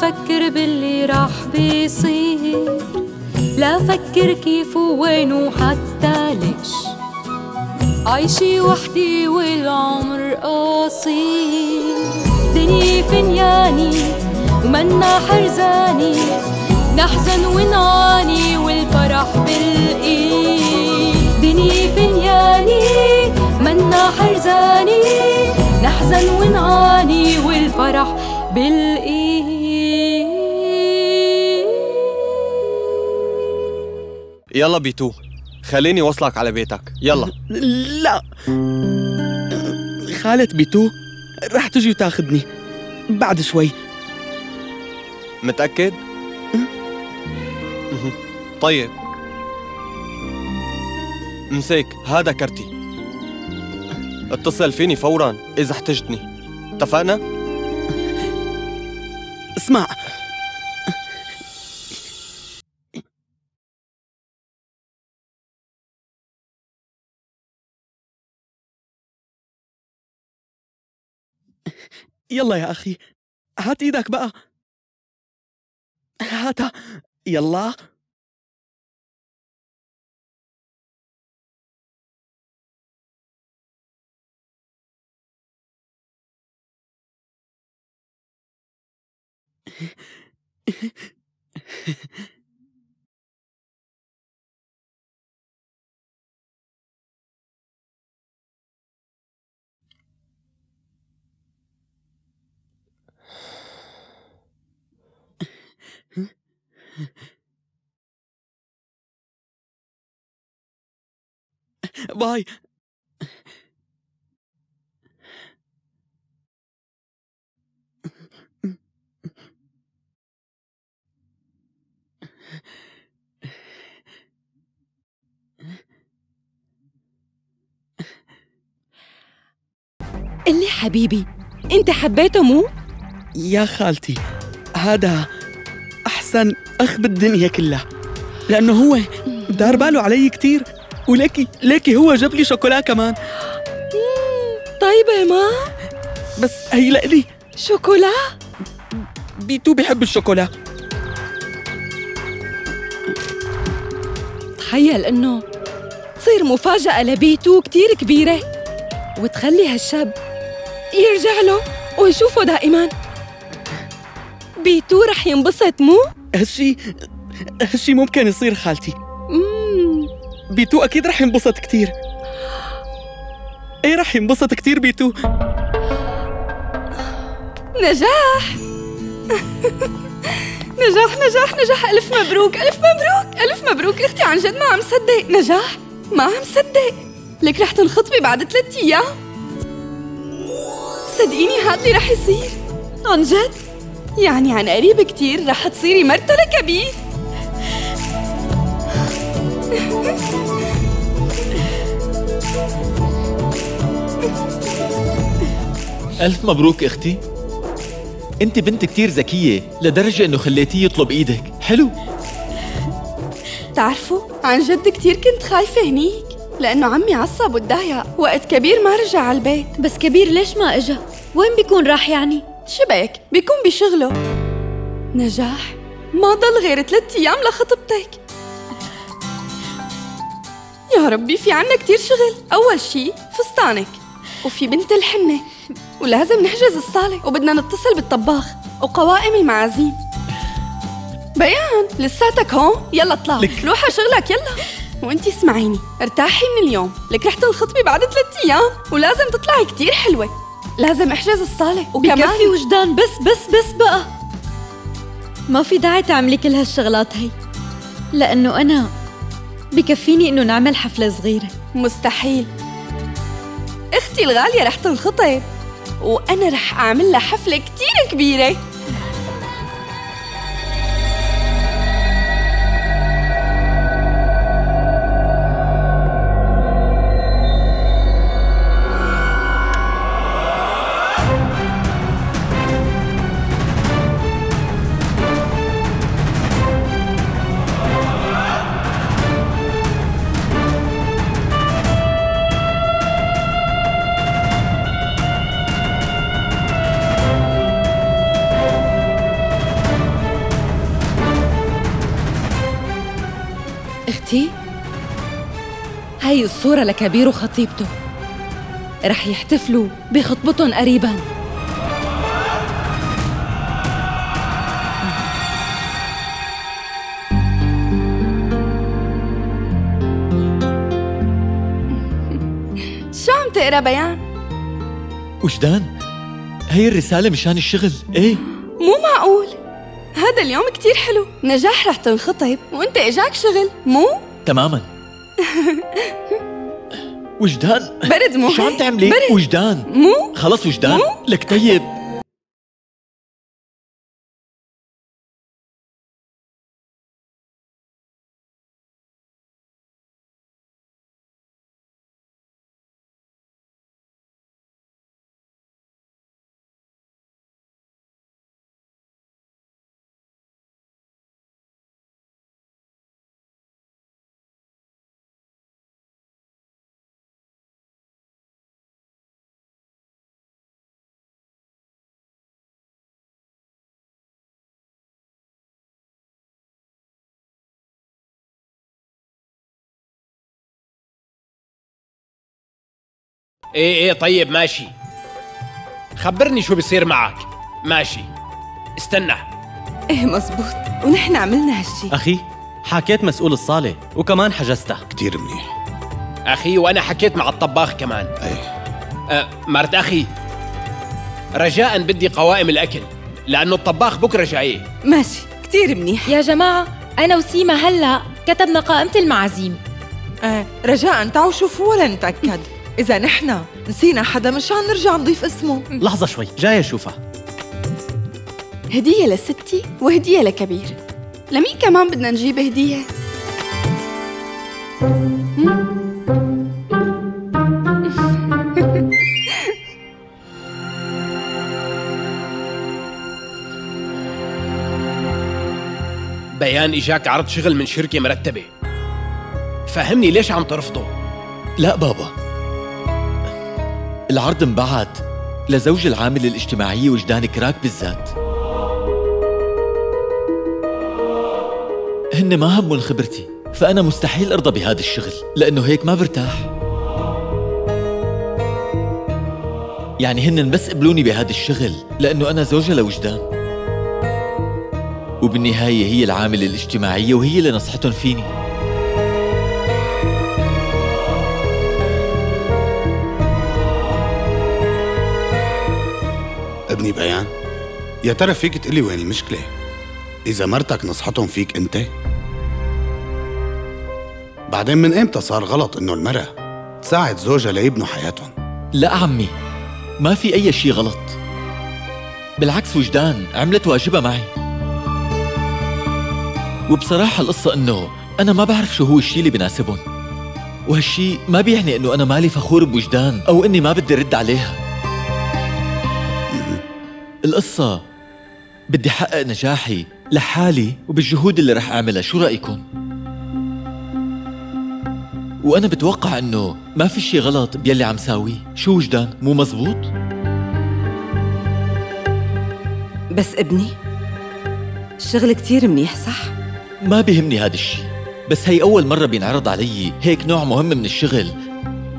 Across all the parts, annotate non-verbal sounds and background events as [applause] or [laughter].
فكر باللي راح بيصير. لا فكر كيف ووين وحتى ليش. عايشي وحدي والعمر قصير. دنيا فنياني ومنا حرزاني. نحزن ونعاني والفرح بالايد دنيا فنياني منا حرزاني. نحزن ونعاني والفرح بالايد يلا بيتو خليني وصلك على بيتك. يلا. لا. خالة بيتو رح تجي وتاخدني. بعد شوي. متأكد؟ طيب. مسيك هذا كرتي. اتصل فيني فورا إذا احتجتني. اتفقنا؟ اسمع. يلا يا أخي هات إيدك بقى. هاتها يلا. [laughs] باي اللي حبيبي انت حبيته مو؟ يا خالتي هذا أحسن أخ بالدنيا كلها لأنه هو دار باله علي كتير وليكي ليكي هو جاب لي شوكولا كمان. طيبة ما بس هي لإلي شوكولا؟ بيتو بيحب الشوكولا. تخيل إنه تصير مفاجأة لبيتو كتير كبيرة وتخلي هالشاب يرجع له ويشوفه دائما. بيتو رح ينبسط مو؟ هالشي هالشي ممكن يصير خالتي. مم. بيتو أكيد رح ينبسط كتير. إيه رح ينبسط كتير بيتو. نجاح! نجاح نجاح نجاح. ألف مبروك ألف مبروك ألف مبروك. أختي عن جد ما عم صدق. نجاح ما عم صدق. لك رح تنخطبي بعد ثلاثة أيام. صدقيني هاد اللي رح يصير. عن جد؟ يعني عن قريب كتير رح تصيري مرته لكبير. ألف مبروك أختي. أنت بنت كتير ذكية لدرجة إنه خليتيه يطلب إيدك. حلو. تعرفوا عن جد كتير كنت خايفة هنيك لأنه عمي عصب وتضايق وقت كبير ما رجع على البيت. بس كبير ليش ما إجا؟ وين بيكون راح يعني؟ شبك بيكون بشغله. نجاح؟ ما ضل غير ثلاثة أيام لخطبتك. يا ربي في عنا كتير شغل. أول شي فستانك. وفي بنت الحنة. ولازم نحجز الصالة. وبدنا نتصل بالطباخ وقوائم المعازيم. بيان لساتك هون؟ يلا اطلع. لك. روح على شغلك يلا. وانتي اسمعيني ارتاحي من اليوم. لك رح تنخطبي بعد ثلاثة أيام. ولازم تطلعي كتير حلوة. لازم احجز الصالة. وكمان بكفي وجدان بس بس بس بقى. ما في داعي تعملي كل هالشغلات هي. لأنه أنا بكفيني إنه نعمل حفلة صغيرة. مستحيل. أختي الغالية رح تنخطب. وأنا رح أعمل لها حفلة كتير كبيرة. هاي الصورة لكبير وخطيبته. رح يحتفلوا بخطبتهم قريباً. [laughs] شو عم تقرأ بيان؟ وجدان هي الرسالة مشان الشغل إيه؟ مو معقول. هذا اليوم كتير حلو. نجاح رح تنخطب وإنت إجاك شغل مو؟ تماما. وجدان برد مو شو عم؟ تعملي؟ برد وجدان مو؟ خلص وجدان مو؟ لك طيب إيه إيه طيب ماشي. خبرني شو بصير معك. ماشي. استنى. إيه مزبوط ونحن عملنا هالشي. أخي حكيت مسؤول الصالة وكمان حجزتها. كتير منيح. أخي وأنا حكيت مع الطباخ كمان. إيه. أه مرت أخي. رجاء بدي قوائم الأكل لأنه الطباخ بكرة جاي ماشي. كتير منيح. يا جماعة أنا وسيما هلأ كتبنا قائمة المعازيم. آه رجاء تعالوا شوفوا ولا نتأكد. [laughs] إذا نحن نسينا حدا مشان نرجع نضيف اسمه. لحظة شوي جاي أشوفها هدية لستي وهدية لكبير. لمين كمان بدنا نجيب هدية؟ [laughs] بيان إجاك عرض شغل من شركة مرتبة. فهمني ليش عم ترفضه؟ لا بابا العرض انبعت لزوج العامل الاجتماعية وجدان كراك بالذات. هن ما همهم خبرتي فأنا مستحيل أرضى بهذا الشغل لأنه هيك ما برتاح. يعني هن بس قبلوني بهذا الشغل لأنه أنا زوجة لوجدان. وبالنهاية هي العاملة الاجتماعية وهي اللي نصحتهم فيني. ابني بيان؟ يا ترى فيك تقلي وين المشكلة؟ إذا مرتك نصحتهم فيك أنت. بعدين من إمتى صار غلط إنه المرأة تساعد زوجها ليبنوا حياتهم؟ لا عمي ما في أي شيء غلط. بالعكس وجدان عملت واجبها معي. وبصراحة القصة إنه أنا ما بعرف شو هو الشيء اللي بناسبهم. وهالشيء ما بيعني إنه أنا مالي فخور بوجدان أو إني ما بدي رد عليها. القصة بدي حقق نجاحي لحالي وبالجهود اللي رح أعملها شو رأيكم؟ وأنا بتوقع إنه ما في شي غلط بيلي عم ساويه شو وجدان مو مزبوط؟ بس ابني الشغل كتير منيح صح؟ ما بيهمني هذا الشي بس هي أول مرة بينعرض علي هيك نوع مهم من الشغل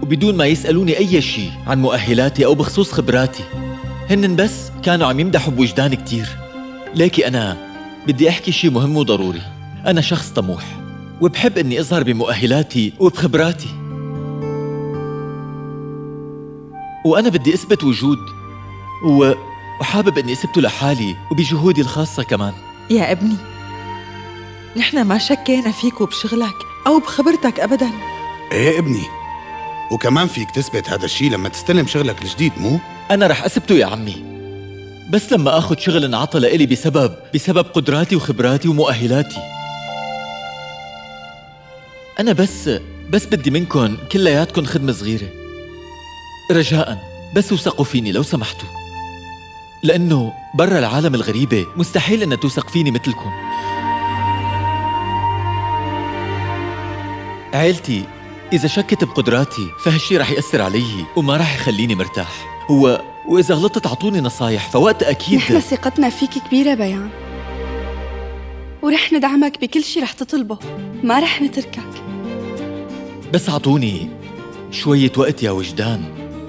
وبدون ما يسألوني أي شي عن مؤهلاتي أو بخصوص خبراتي هن بس كانوا عم يمدحوا بوجدان كتير. ليكي أنا بدي أحكي شي مهم وضروري. أنا شخص طموح وبحب إني أظهر بمؤهلاتي وبخبراتي. وأنا بدي أثبت وجود و... وحابب إني أثبته لحالي وبجهودي الخاصة كمان. يا ابني نحن ما شكينا فيك وبشغلك أو بخبرتك أبدا. إيه ابني؟ وكمان فيك تثبت هذا الشيء لما تستلم شغلك الجديد مو؟ أنا رح أثبته يا عمي. بس لما أخذ شغل انعطى لإلي بسبب بسبب قدراتي وخبراتي ومؤهلاتي. أنا بس بس بدي منكم كلياتكم خدمة صغيرة. رجاء بس وثقوا فيني لو سمحتوا. لأنه برا العالم الغريبة مستحيل أن توثق فيني مثلكم عيلتي إذا شكت بقدراتي فهالشي رح يأثر علي؟ وما رح يخليني مرتاح. و... وإذا غلطت أعطوني نصايح فوقت أكيد نحن ثقتنا فيك كبيرة بيان. ورح ندعمك بكل شي رح تطلبه. ما رح نتركك. بس أعطوني شوية وقت يا وجدان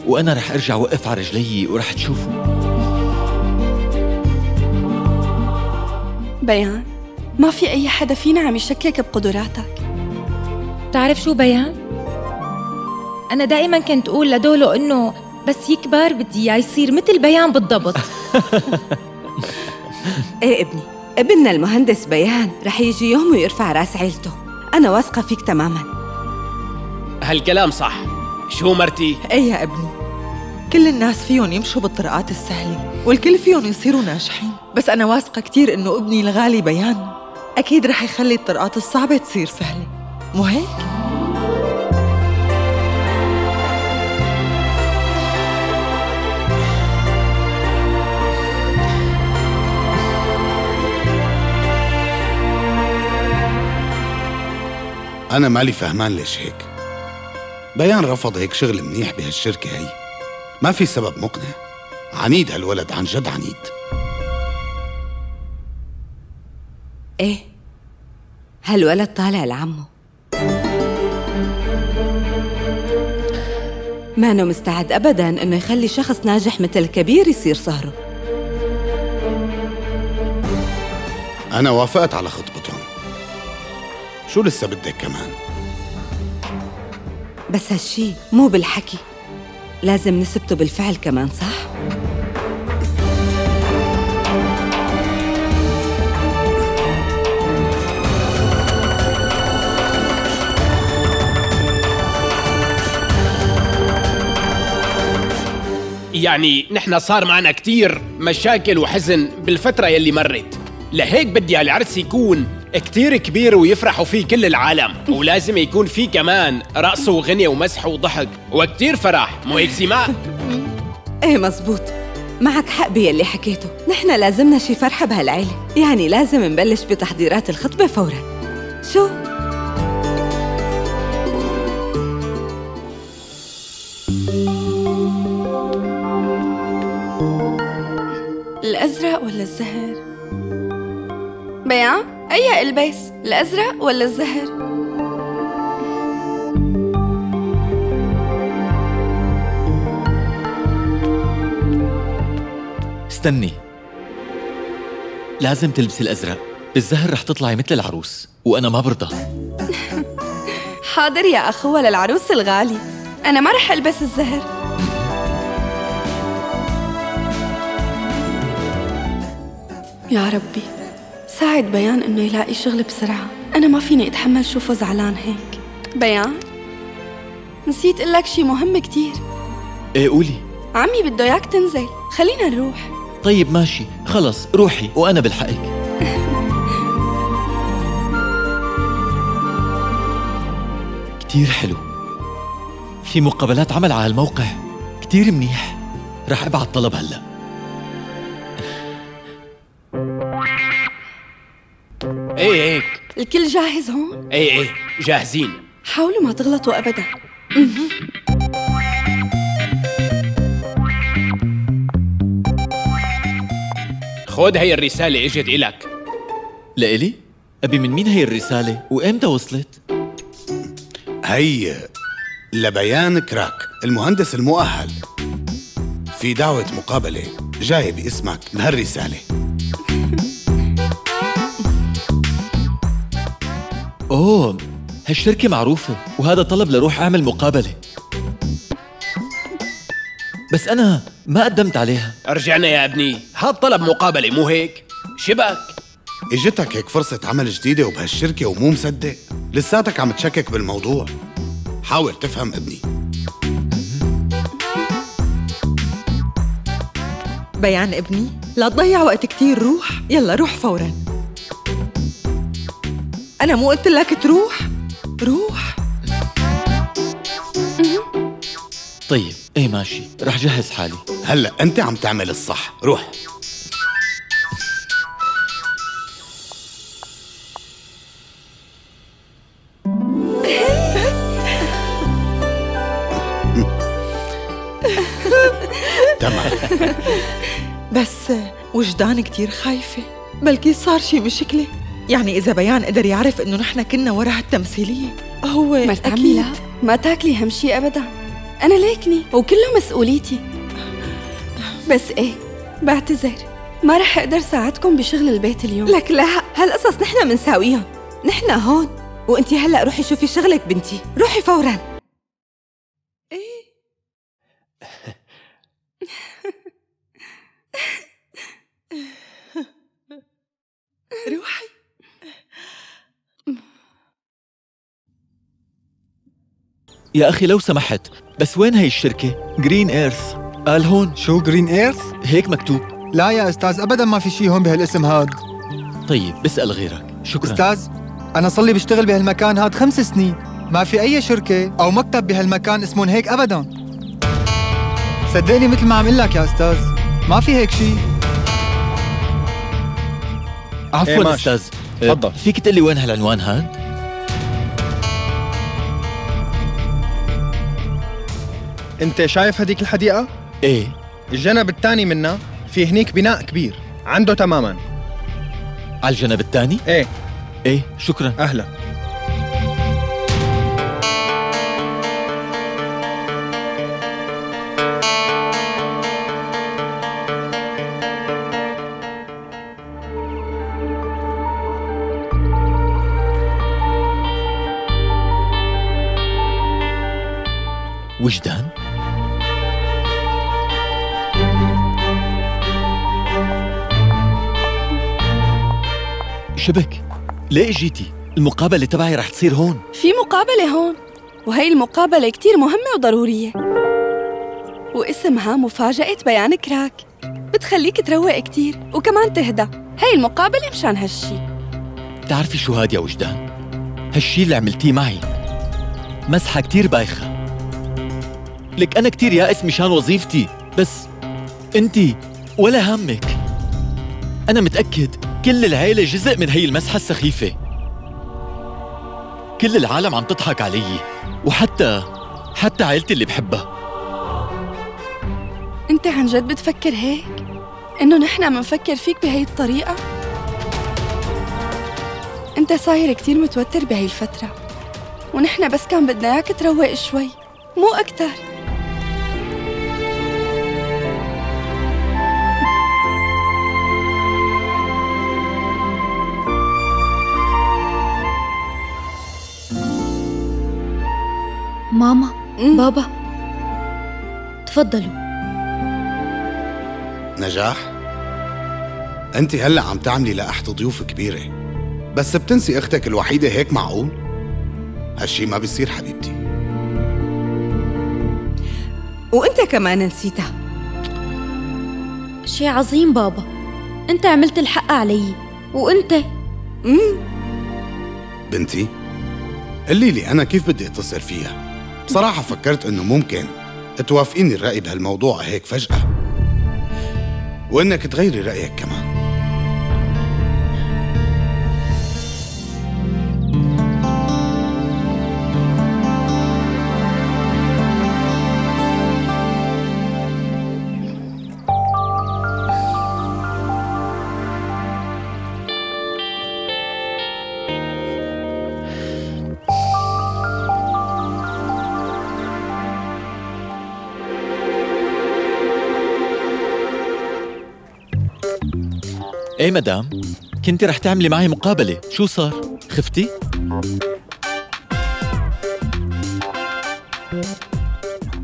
وأنا رح أرجع وقف على رجلي ورح تشوفوا. بيان ما في أي حدا فينا عم يشكك بقدراتك. بتعرف شو بيان؟ أنا دائما كنت أقول لدولو إنه بس يكبر بدي إياه يصير مثل بيان بالضبط. [laughs] إيه ابني ابننا المهندس بيان رح يجي يوم ويرفع رأس عيلته. أنا واثقة فيك تماما. هالكلام صح. شو مرتي؟ إيه يا ابني كل الناس فيهم يمشوا بالطرقات السهلة والكل فيهم يصيروا ناجحين. بس أنا واثقة كتير إنه ابني الغالي بيان أكيد رح يخلي الطرقات الصعبة تصير سهلة مو هيك؟ أنا مالي فهمان ليش هيك؟ بيان رفض هيك شغل منيح بهالشركة هي. ما في سبب مقنع. عنيد هالولد عن جد عنيد. إيه؟ هالولد طالع لعمه. ما أنه مستعد أبدا إنه يخلي شخص ناجح مثل كبير يصير صهره. أنا وافقت على خطبتهم شو لسه بدك كمان؟ بس هالشي مو بالحكي. لازم نثبته بالفعل كمان صح؟ يعني نحن صار معنا كتير مشاكل وحزن بالفترة يلي مرت. لهيك بدي هالعرس يكون كتير كبير ويفرحوا فيه كل العالم. ولازم يكون فيه كمان رقص وغنى ومسح وضحك وكتير فرح. مو هيك سيماء [laughs] إيه مزبوط معك حق باللي حكيته. نحن لازمنا شي فرحة بهالعيلة. يعني لازم نبلش بتحضيرات الخطبة فورا. شو؟ الأزرق ولا الزهر؟ بيان أي البس الأزرق ولا الزهر؟ استني. لازم تلبسي الأزرق. بالزهر رح تطلعي مثل العروس وأنا ما برضى. [laughs] حاضر يا أخوة للعروس الغالي. أنا ما رح ألبس الزهر. يا ربي. ساعد بيان إنه يلاقي شغل بسرعة. أنا ما فيني أتحمل شوفه زعلان هيك. بيان؟ نسيت أقول لك شي مهم كتير. إيه قولي. عمي بده إياك تنزل. خلينا نروح. طيب ماشي. خلص روحي وأنا بلحقك. كتير حلو. في مقابلات عمل على الموقع كتير منيح. رح أبعت طلب هلأ. إيه هيك. الكل جاهز هون؟ إيه إيه جاهزين. حاولوا ما تغلطوا أبدا. خود هي الرسالة إجت إلك. لإلي؟ أبي من مين هي الرسالة؟ وإمتى وصلت؟ هي لبيان كراك المهندس المؤهل. في دعوة مقابلة جاية باسمك بهالرسالة أوه هالشركة معروفة وهذا طلب لروح أعمل مقابلة. بس أنا ما قدمت عليها. رجعنا يا ابني. هاد طلب مقابلة مو هيك؟ شبك. إجتك هيك فرصة عمل جديدة وبهالشركة ومو مصدق. لساتك عم تشكك بالموضوع. حاول تفهم ابني. بيان ابني لا تضيع وقت كتير روح. يلا روح فورا. أنا مو قلت لك تروح؟ روح. طيب إيه ماشي. رح جهز حالي. هلا أنت عم تعمل الصح. روح. تمام. بس وجدان كتير خايفة. بلكي صار شي مشكلة يعني إذا بيان قدر يعرف إنه نحن كنا ورا هالتمثيلية. هو مرت عمي لا ما تاكلي هم شي أبدا. أنا ليكني. وكله مسؤوليتي. بس إيه بعتذر. ما رح أقدر ساعدكم بشغل البيت اليوم. لك لا هالقصص نحن منساويهم. نحن هون. وانتي هلأ روحي شوفي شغلك بنتي. روحي فورا. إيه. [laughs] روحي. يا أخي لو سمحت بس وين هي الشركة؟ Green Earth قال هون شو Green Earth؟ هيك مكتوب لا يا أستاذ ابدا ما في شيء هون بهالاسم هاد طيب بسأل غيرك شكرا أستاذ أنا صلي بشتغل بهالمكان هاد خمس سنين ما في أي شركة أو مكتب بهالمكان اسمهم هيك ابدا صدقني مثل ما عم أقول لك يا أستاذ ما في هيك شيء عفوا إيه. أستاذ تفضل. فيك تقول لي وين هالعنوان هاد؟ انت شايف هديك الحديقة؟ إيه الجنب الثاني منها في هنيك بناء كبير عنده تماما على الجنب الثاني؟ إيه إيه شكرا أهلا وجدان؟ شبك. ليه اجيتي؟ المقابلة تبعي رح تصير هون. في مقابلة هون. وهي المقابلة كتير مهمة وضرورية. واسمها مفاجأة بيان كراك. بتخليك تروق كتير وكمان تهدى. هي المقابلة مشان هالشي. بتعرفي شو هاد يا وجدان؟ هالشي اللي عملتيه معي. مسحة كتير بايخة. لك أنا كتير يائس مشان وظيفتي. بس أنتي ولا همك. أنا متأكد كل العيلة جزء من هي المسحة السخيفة كل العالم عم تضحك علي وحتى حتى عيلتي اللي بحبها انت عن جد بتفكر هيك؟ إنه نحن منفكر فيك بهي الطريقة؟ انت صاير كتير متوتر بهي الفترة ونحن بس كان بدنا إياك تروق شوي مو أكتر ماما بابا. تفضلوا. نجاح؟ أنت هلأ عم تعملي لقحة ضيوف كبيرة بس بتنسي أختك الوحيدة هيك معقول؟ هالشي ما بيصير حبيبتي. وأنت كمان نسيتها. شي عظيم بابا أنت عملت الحق علي وأنت؟ امم بنتي قولي لي أنا كيف بدي أتصل فيها؟ بصراحة فكرت إنه ممكن توافقيني الرأي بهالموضوع هيك فجأة. وإنك تغيري رأيك كمان. إيه مدام؟ كنتي رح تعملي معي مقابلة. شو صار؟ خفتي؟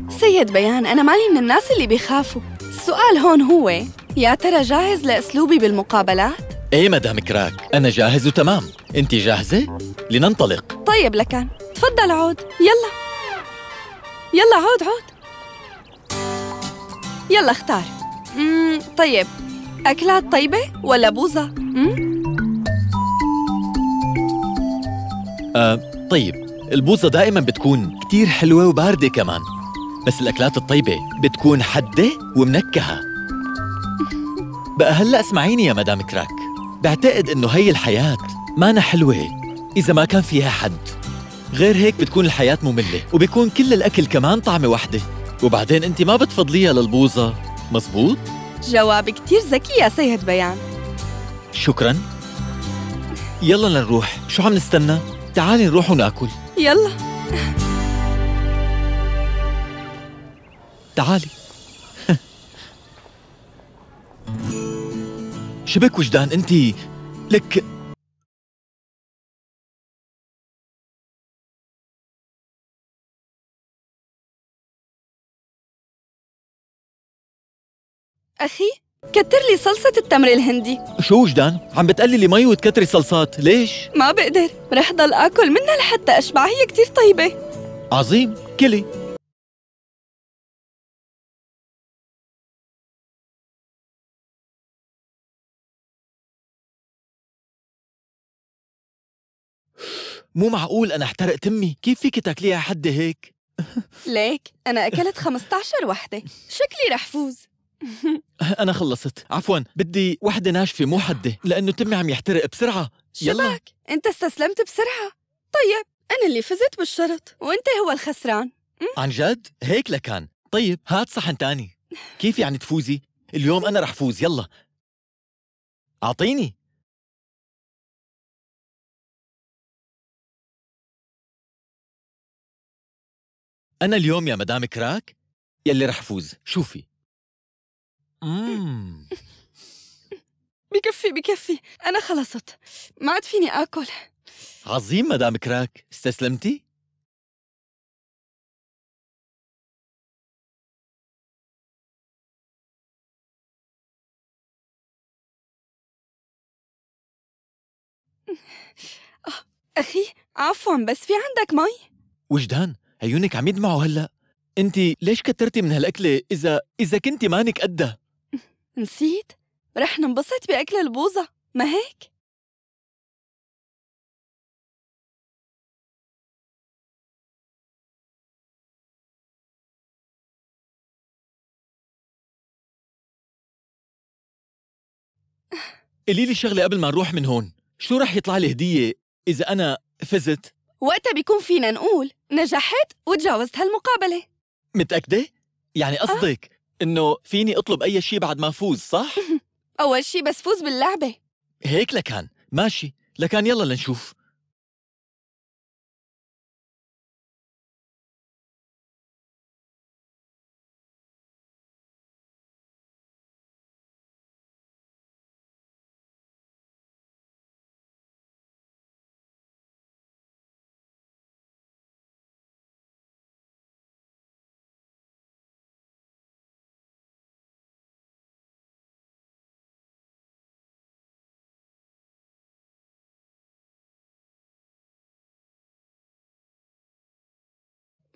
سيد بيان أنا مالي من الناس اللي بيخافوا. السؤال هون هو يا ترى جاهز لأسلوبي بالمقابلات؟ إيه مدام كراك أنا جاهز وتمام. أنت جاهزة؟ لننطلق. طيب لكان. تفضل عود. يلا. يلا عود عود. يلا اختار. مم طيب. أكلات طيبة ولا بوظة؟ آه طيب البوظة دائما بتكون كتير حلوة وباردة كمان بس الأكلات الطيبة بتكون حدة ومنكهة بقى هلأ اسمعيني يا مدام كراك بعتقد إنه هي الحياة مانا حلوة إذا ما كان فيها حد غير هيك بتكون الحياة مملة وبيكون كل الأكل كمان طعمة وحدة وبعدين أنت ما بتفضليها للبوظة مزبوط؟ جواب كتير ذكي يا سيد بيان. شكرا. يلا لنروح. شو عم نستنى؟ تعالي نروح ونأكل. يلا. تعالي. [laughs] شبك وجدان انت لك أخي كتر لي صلصة التمر الهندي. شو وجدان؟ عم بتقللي مي وتكتري صلصات ليش؟ ما بقدر رح ضل آكل منها لحتى أشبع هي كتير طيبة. عظيم كلي. مو معقول أنا احترق تمي كيف فيك تاكليها حدة هيك؟ [laughs] ليك أنا أكلت 15 وحدة شكلي رح فوز. [laughs] أنا خلصت. عفوا بدي وحدة ناشفة مو حدة لأنه تمي عم يحترق بسرعة. يلا. شبك أنت استسلمت بسرعة. طيب أنا اللي فزت بالشرط وأنت هو الخسران. عن جد؟ هيك لكان. طيب هات صحن تاني. كيف يعني تفوزي؟ اليوم أنا رح فوز يلا. أعطيني. أنا اليوم يا مدام كراك يلي رح فوز. شوفي. مم. [laughs] بكفي بكفي. أنا خلصت. ما عاد فيني آكل. عظيم مدام كراك. استسلمتي؟ [laughs] أخي عفوا بس في عندك مي؟ وجدان عيونك عم يدمعوا هلأ. انت ليش كترتي من هالأكلة إذا إذا كنتي مانك قدها؟ نسيت؟ رح ننبسط بأكل البوظة ما هيك؟ قولي لي شغلة قبل ما نروح من هون شو رح يطلع لي هدية إذا أنا فزت وقتها بيكون فينا نقول نجحت وتجاوزت هالمقابلة متأكدة يعني قصدك إنه فيني أطلب أي شيء بعد ما أفوز صح؟ [laughs] أول شي بس فوز باللعبة. هيك لكان. ماشي. لكان يلا لنشوف.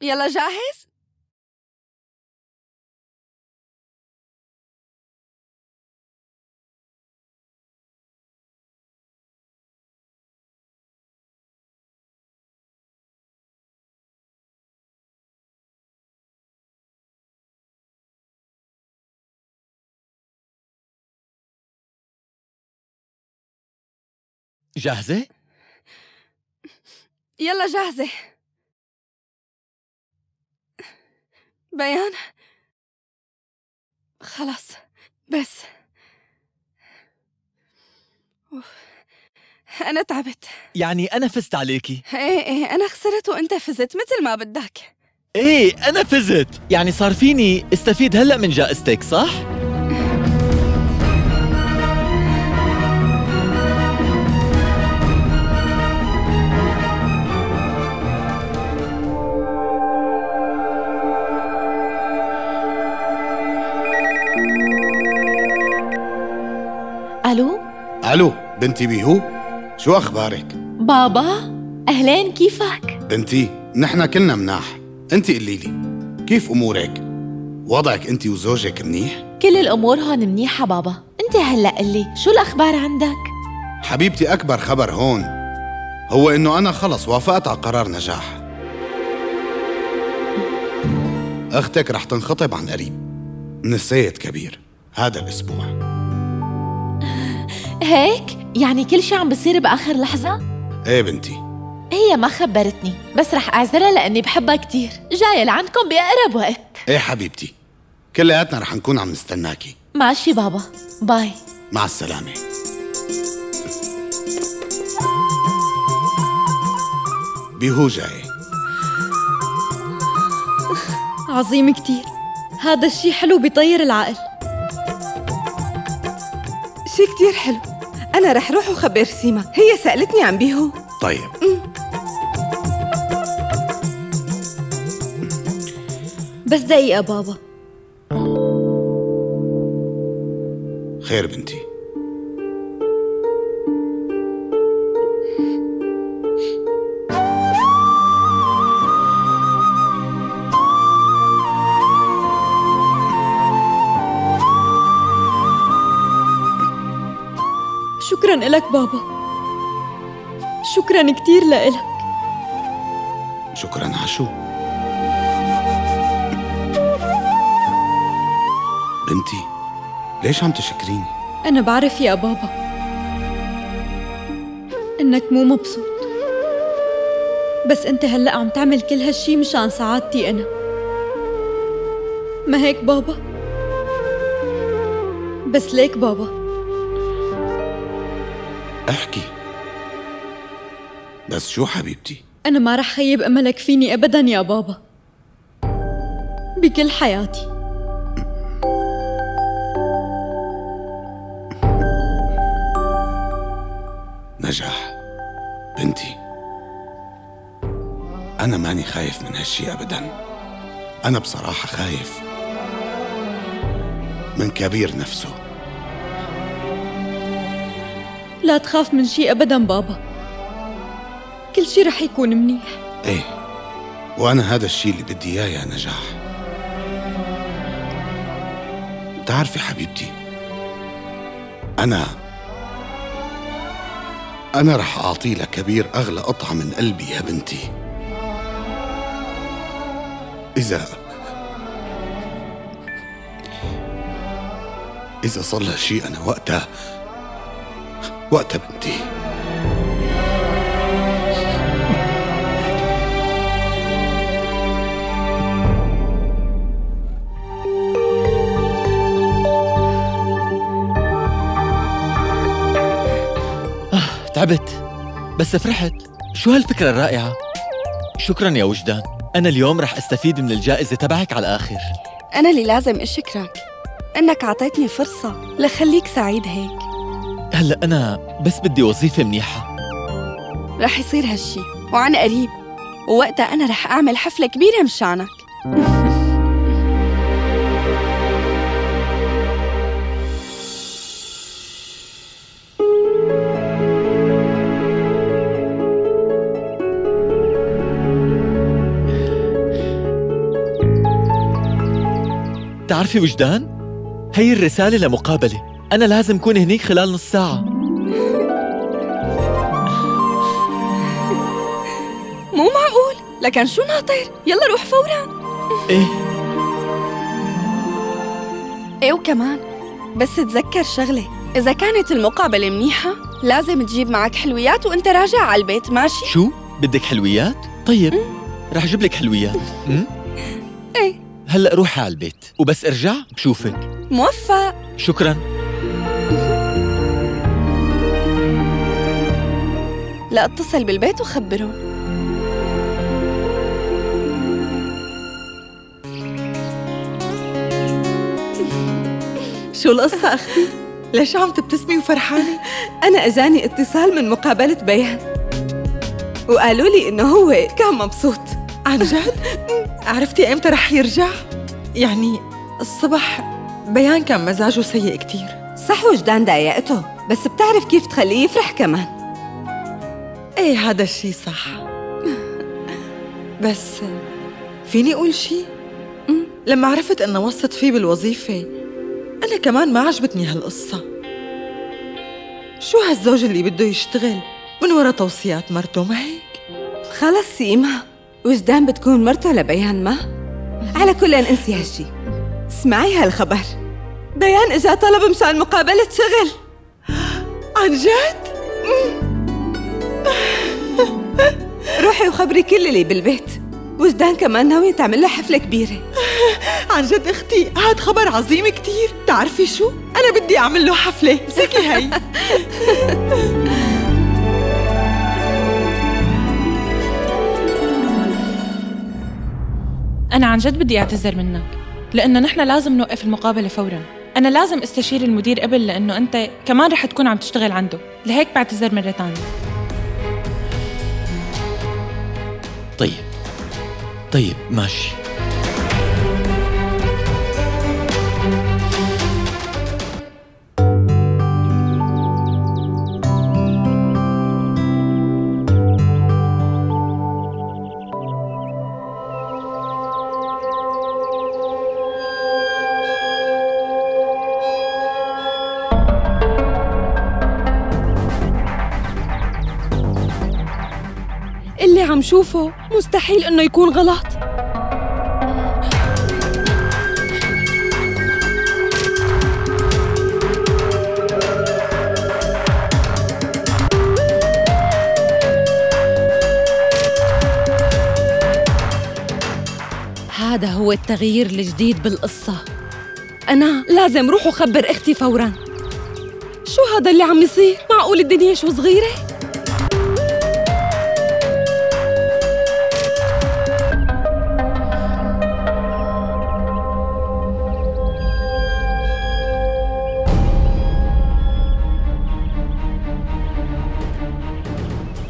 يلا جاهز؟ جاهزة يلا جاهزة بيان. خلاص بس. أوف. أنا تعبت. يعني أنا فزت عليكي إيه إيه أنا خسرت وأنت فزت مثل ما بدك. إيه أنا فزت. يعني صار فيني استفيد هلأ من جائزتك صح؟ ألو بنتي بيهو شو أخبارك؟ بابا أهلين كيفك؟ بنتي نحن كلنا مناح. انت قولي لي كيف أمورك؟ وضعك انت وزوجك منيح؟ كل الأمور هون منيحة بابا. أنت هلأ قلي شو الأخبار عندك؟ حبيبتي أكبر خبر هون هو إنه أنا خلص وافقت على قرار نجاح. أختك رح تنخطب عن قريب. من السيد كبير. هذا الأسبوع. هيك؟ يعني كل شي عم بصير بآخر لحظة؟ إيه بنتي. هي ما خبرتني بس رح أعذرها لأني بحبها كتير. جاية لعندكم بأقرب وقت. إيه حبيبتي كلياتنا رح نكون عم نستناكي. ماشي بابا. باي. مع السلامة. بيهو جاي عظيم كتير. هذا الشي حلو بيطير العقل. شي كتير حلو. أنا رح روح وخبر سيما. هي سألتني عن بيهو. طيب. بس دقيقة بابا. خير بنتي. شكرا إلك بابا. شكرا كتير لإلك. شكرا عشو. بنتي ليش عم تشكريني؟ أنا بعرف يا بابا إنك مو مبسوط. بس أنت هلأ عم تعمل كل هالشي مشان سعادتي أنا. ما هيك بابا؟ بس ليك بابا. بس شو حبيبتي؟ أنا ما رح خيب أملك فيني أبدا يا بابا. بكل حياتي. نجاح. بنتي. أنا ماني خايف من هالشي أبدا. أنا بصراحة خايف من كبير نفسه. لا تخاف من شي أبدا بابا. كل شي رح يكون منيح. إيه. وأنا هذا الشي اللي بدي إياه يا نجاح. بتعرفي حبيبتي أنا أنا رح أعطي لكبير أغلى قطعة من قلبي يا بنتي. إذا إذا صلى شيء أنا وقتها وقتها بنتي. بس فرحت. شو هالفكرة الرائعة؟ شكرا يا وجدان. أنا اليوم رح أستفيد من الجائزة تبعك على الآخر. أنا اللي لازم أشكرك. إنك عطيتني فرصة لخليك سعيد هيك. هلأ أنا بس بدي وظيفة منيحة. رح يصير هالشي وعن قريب. ووقتها أنا رح أعمل حفلة كبيرة مشانك. تعرفي وجدان؟ هي الرسالة لمقابلة. أنا لازم كون هنيك خلال نص ساعة. مو معقول. لكن شو ناطر؟ يلا روح فورا. إيه. إيه وكمان. بس تذكر شغلة. إذا كانت المقابلة منيحة لازم تجيب معك حلويات وأنت راجع على البيت ماشي؟ شو؟ بدك حلويات؟ طيب. رح أجيب لك حلويات? إيه. هلأ روحي على البيت وبس ارجع بشوفك. موفق. شكرا. لا اتصل بالبيت وخبرهم شو القصة أختي؟ ليش عم تبتسمي وفرحانة؟ [laughs] أنا أجاني اتصال من مقابلة بيان. وقالوا لي إنه هو كان مبسوط. عن جد؟ عرفتي إمتى رح يرجع؟ يعني الصبح بيان كان مزاجه سيء كتير. صح وجدان ضايقته بس بتعرف كيف تخليه يفرح كمان. إيه هذا الشي صح. بس فيني أقول شي؟ لما عرفت إنه وصت فيه بالوظيفة أنا كمان ما عجبتني هالقصة. شو هالزوج اللي بده يشتغل؟ من ورا توصيات مرته ما هيك؟ خلص سيما. وجدان بتكون مرته لبيان ما؟ على كل انسي هالشي. اسمعي هالخبر. بيان إجا طلب مشان مقابلة شغل. عن جد؟ روحي وخبري كل اللي بالبيت. وجدان كمان ناوية تعمل له حفلة كبيرة. عن جد أختي هاد خبر عظيم كتير. تعرفي شو؟ أنا بدي أعمل له حفلة. مسكي هي [laughs] أنا عن جد بدي أعتذر منك لأنه نحن لازم نوقف المقابلة فورا. أنا لازم أستشير المدير قبل لأنه أنت كمان رح تكون عم تشتغل عنده. لهيك بعتذر مرة تانية. طيب طيب ماشي. شوفه مستحيل إنه يكون غلط هذا هو التغيير الجديد بالقصة أنا لازم روح وخبر أختي فورا شو هذا اللي عم يصير؟ معقول الدنيا شو صغيرة؟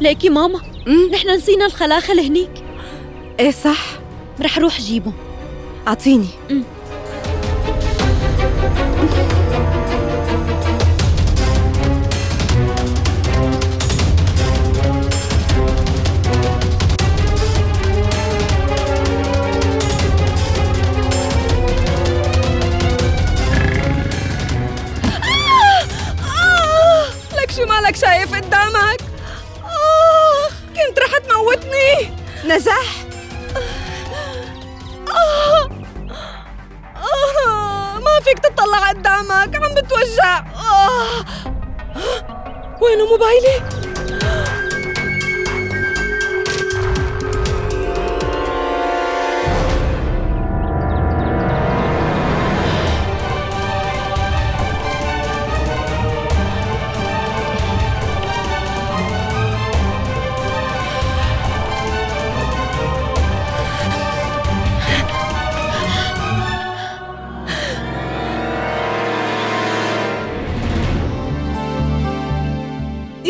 ليكي ماما؟ نحن نسينا الخلاخل هنيك إيه صح. رح روح جيبهم أعطيني. وينه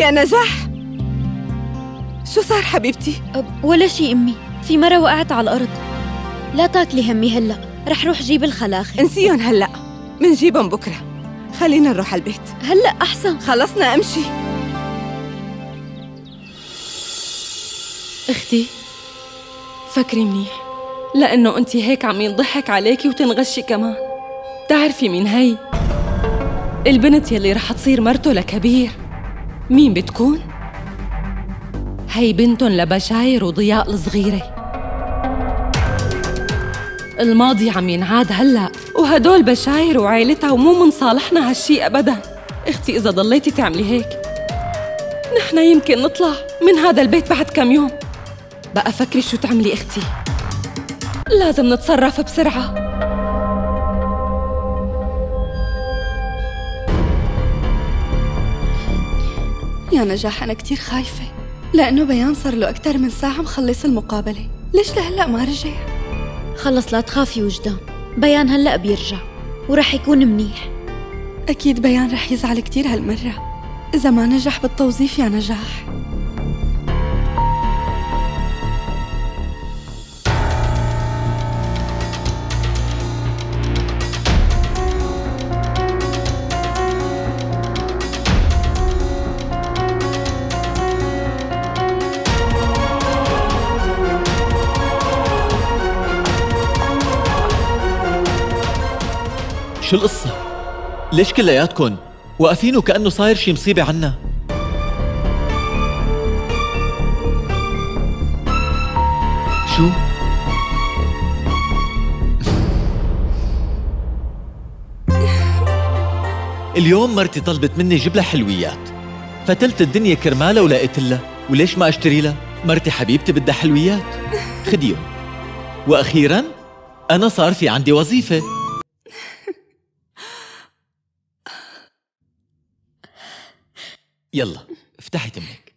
يا نجاح شو صار حبيبتي؟ ولا شي أمي. في مرة وقعت على الأرض. لا تاكلي همي هلأ. رح روح جيب الخلاخل انسيهم هلأ. منجيبهم بكرة. خلينا نروح على البيت. هلأ أحسن. خلصنا أمشي. أختي فكري منيح. لأنه أنت هيك عم ينضحك عليكي وتنغشي كمان. تعرفي مين هي؟ البنت يلي رح تصير مرته لكبير. مين بتكون؟ هي بنتن لبشاير وضياء الصغيرة. الماضي عم ينعاد هلأ وهدول بشاير وعيلتها ومو من صالحنا هالشي أبدا. أختي إذا ضليتي تعملي هيك نحن يمكن نطلع من هذا البيت بعد كم يوم. بقى فكري شو تعملي أختي. لازم نتصرف بسرعة. يا نجاح أنا كتير خايفة. لأنه بيان صار له أكتر من ساعة مخلص المقابلة. ليش لهلأ ما رجع؟ خلص لا تخافي وجدان بيان هلأ بيرجع ورح يكون منيح. أكيد بيان رح يزعل كتير هالمرة. إذا ما نجح بالتوظيف يا نجاح. شو القصة؟ ليش كلياتكن واقفين وكأنه صاير شي مصيبة عنا؟ شو؟ اليوم مرتي طلبت مني جيب لها حلويات فتلت الدنيا كرمالها ولقيت لها وليش ما أشتري لها؟ مرتي حبيبتي بدها حلويات خديهم وأخيرا أنا صار في عندي وظيفة يلا افتحي تمك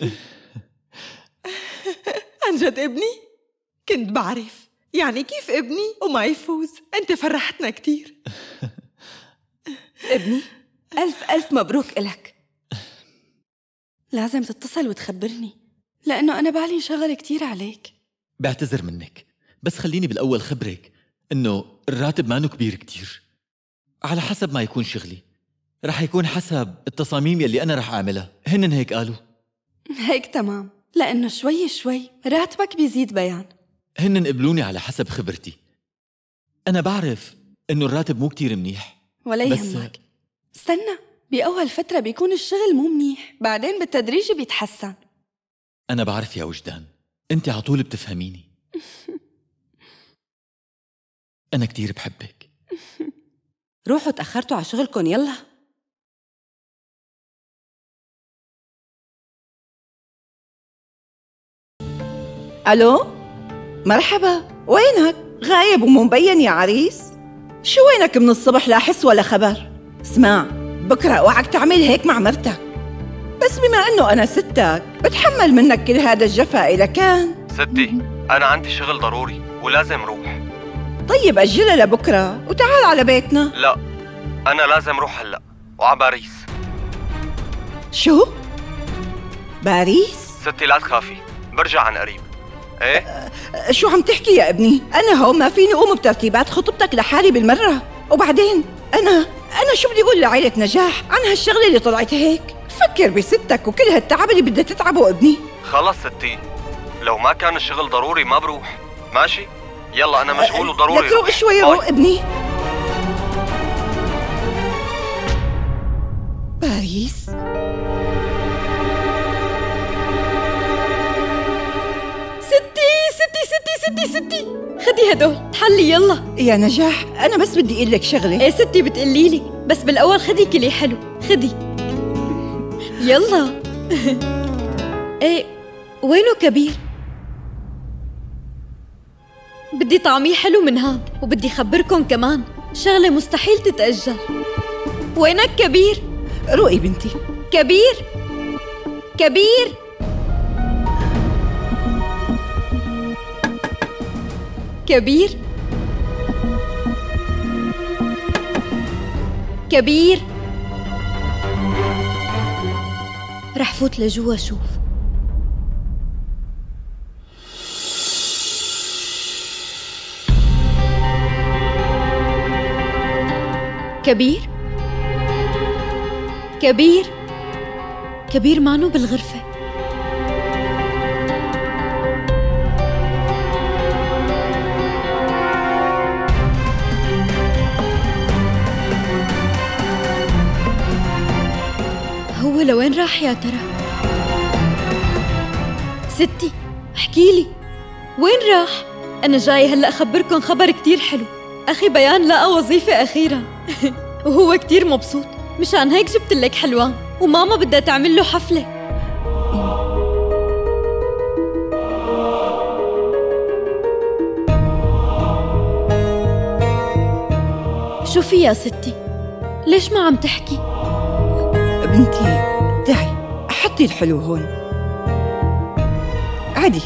[laughs] عن جد ابني؟ كنت بعرف. يعني كيف ابني؟ وما يفوز. انت فرحتنا كتير. [laughs] ابني ألف ألف مبروك إلك. لازم تتصل وتخبرني لأنه أنا بالي انشغل كتير عليك. بعتذر منك بس خليني بالأول خبرك إنه الراتب مانو كبير كتير. على حسب ما يكون شغلي. رح يكون حسب التصاميم يلي أنا رح أعملها. هن هيك قالوا. هيك تمام. لأنه شوي شوي راتبك بيزيد بيان. هن قبلوني على حسب خبرتي. أنا بعرف إنه الراتب مو كتير منيح. ولا بس- يهمك. استنى بأول فترة بيكون الشغل مو منيح بعدين بالتدريج بيتحسن. أنا بعرف يا وجدان. أنت على طول بتفهميني. [laughs] أنا كتير بحبك. روحوا تأخرتوا على شغلكم يلا. ألو؟ مرحبا. وينك؟ غايب ومو مبين يا عريس؟ شو وينك من الصبح لا حس ولا خبر؟ اسمع بكرة أوعك تعمل هيك مع مرتك. بس بما إنه أنا ستك بتحمل منك كل هذا الجفا إلى كان. ستي أنا عندي شغل ضروري ولازم روح. طيب أجلها لبكرة وتعال على بيتنا. لا أنا لازم روح هلأ. وع باريس. شو؟ باريس؟ ستي لا تخافي برجع عن قريب. إيه؟ شو عم تحكي يا ابني؟ أنا هون ما فيني أقوم بترتيبات خطبتك لحالي بالمرة. وبعدين؟ أنا أنا شو بدي أقول لعائلة نجاح عن هالشغلة اللي طلعت هيك؟ فكر بستك وكل هالتعب اللي بدها تتعبه ابني. خلص ستي. لو ما كان الشغل ضروري ما بروح. ماشي؟ يلا أنا مشغول وضروري لك روق. شوي. روق ابني. باريس؟ ستي ستي ستي خدي هدول تحلي يلا. يا نجاح أنا بس بدي أقول لك شغلة. إيه ستي بتقلي لي بس بالأول خدي كلي حلو. خدي. يلا. [laughs] إيه وينه كبير؟ بدي طعميه حلو من هاد وبدي خبركم كمان. شغلة مستحيل تتأجل وينك كبير؟ روقي بنتي. كبير؟ كبير؟ كبير؟ كبير؟ رح فوت لجوا شوف. كبير؟ كبير؟ كبير مانو بالغرفة. هو لوين راح يا ترى؟ ستي احكي لي. وين راح؟ أنا جاي هلأ أخبركم خبر كتير حلو. أخي بيان لقى وظيفة أخيرا [laughs] وهو كتير مبسوط. مشان هيك جبت لك حلوان. وماما بدها تعمل له حفلة. شوفي يا ستي؟ ليش ما عم تحكي؟ بنتي تعي حطي الحلو هون. عادي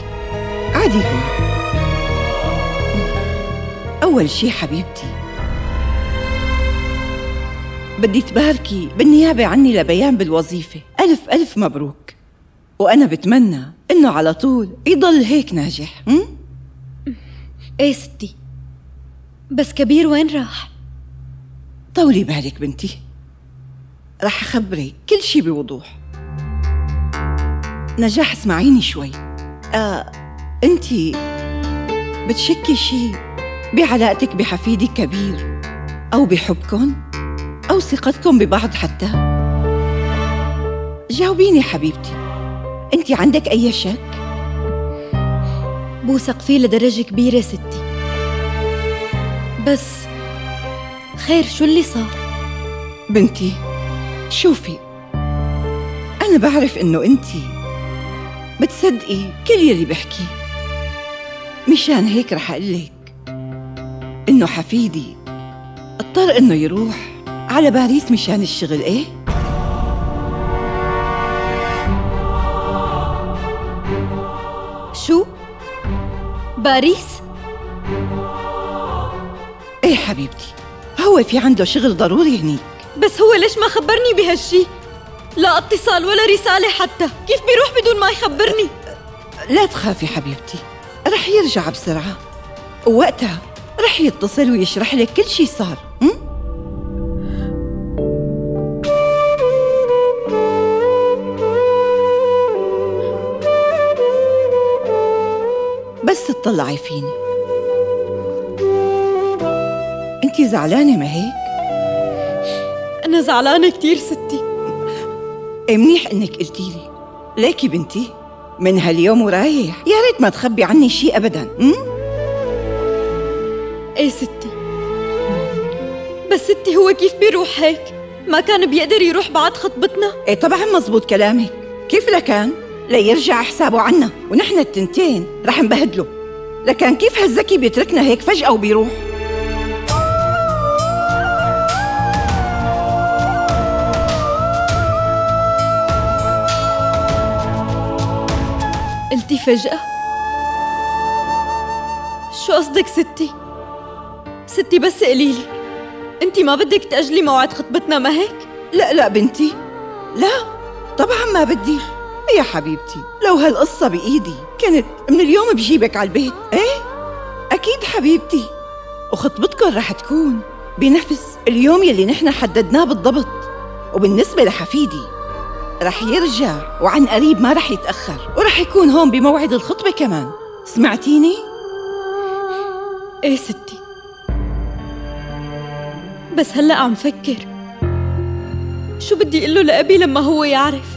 عادي هون. أول شي حبيبتي بدي تباركي بالنيابة عني لبيان بالوظيفة. ألف ألف مبروك. وأنا بتمنى إنه على طول يضل هيك ناجح. م? إيه ستي بس كبير وين راح؟ طولي بالك بنتي. رح أخبرك كل شي بوضوح. نجاح اسمعيني شوي. آه أنتي بتشكي شي بعلاقتك بحفيدك كبير أو بحبكن أو ثقتكم ببعض حتى؟ جاوبيني حبيبتي. أنتي عندك أي شك؟ بوثق فيه لدرجة كبيرة ستي. بس خير شو اللي صار؟ بنتي شوفي أنا بعرف إنه أنتي بتصدقي كل يلي بحكيه مشان هيك رح أقلك إنه حفيدي اضطر إنه يروح على باريس مشان الشغل إيه؟ شو؟ باريس؟ إيه حبيبتي هو في عنده شغل ضروري هنيك بس هو ليش ما خبرني بهالشي؟ لا اتصال ولا رسالة حتى كيف بيروح بدون ما يخبرني؟ لا تخافي حبيبتي رح يرجع بسرعة ووقتها رح يتصل ويشرح لك كل شي صار م? بس تطلعي فيني انت زعلانة ما هيك؟ أنا زعلانة كتير ستي إيه منيح إنك قلتي لي ليكي بنتي من هاليوم ورايح يا ريت ما تخبي عني شيء ابدا م? إيه ستي بس ستي هو كيف بيروح هيك؟ ما كان بيقدر يروح بعد خطبتنا؟ إيه طبعا مزبوط كلامك كيف لكان؟ ليرجع حسابه عنا ونحن التنتين رح نبهدله لكان كيف هالذكي بيتركنا هيك فجأة وبيروح؟ قلتي فجأة؟ شو قصدك ستي؟ ستي بس قليلي انت ما بدك تأجلي موعد خطبتنا ما هيك؟ لا لا بنتي لا طبعا ما بدي يا حبيبتي لو هالقصة بإيدي كنت من اليوم بجيبك على البيت إيه أكيد حبيبتي وخطبتكم رح تكون بنفس اليوم يلي نحن حددناه بالضبط وبالنسبة لحفيدي رح يرجع وعن قريب ما رح يتأخر. ورح يكون هون بموعد الخطبة كمان. سمعتيني؟ إيه ستي. بس هلأ عم فكر. شو بدي أقول له لأبي لما هو يعرف؟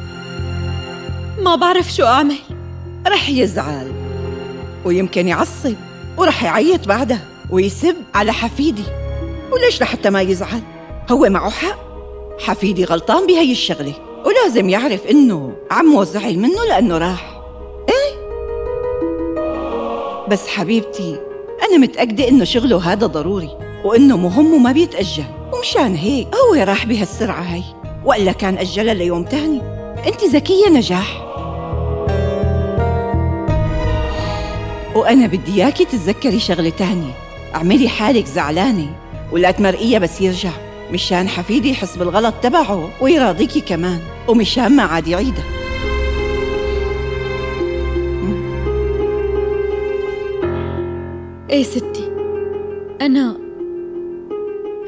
ما بعرف شو أعمل. رح يزعل. ويمكن يعصب. ورح يعيط بعدها. ويسب على حفيدي. وليش لحتى ما يزعل؟ هو معه حق. حفيدي غلطان بهي الشغلة. ولازم يعرف إنه عمه زعل منه لأنه راح. إيه؟ بس حبيبتي أنا متأكدة إنه شغله هذا ضروري وإنه مهم وما بيتأجل. ومشان هيك هو راح بهالسرعة هي وإلا كان أجلها ليوم تاني. أنت ذكية نجاح. وأنا بدي إياكي تتذكري شغلة تانية. اعملي حالك زعلانة ولا تمرقيها بس يرجع. مشان حفيدي يحس بالغلط تبعه ويراضيكي كمان. ومشان ما عاد يعيدها إيه ستي؟ أنا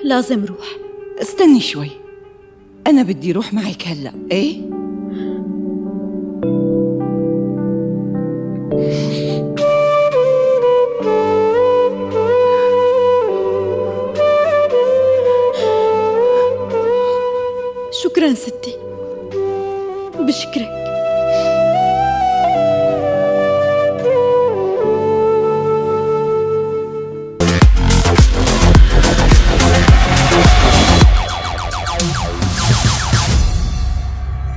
لازم روح. استني شوي. أنا بدي روح معك هلأ. إيه؟ شكرا ستي بشكرك